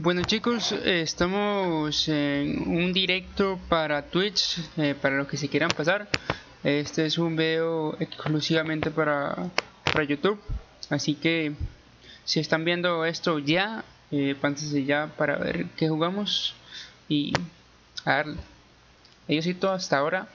Bueno chicos, estamos en un directo para Twitch, eh, para los que se quieran pasar. Este es un video exclusivamente para, para YouTube, así que si están viendo esto ya, eh, ya para ver qué jugamos y a darle. Ellos hasta ahora.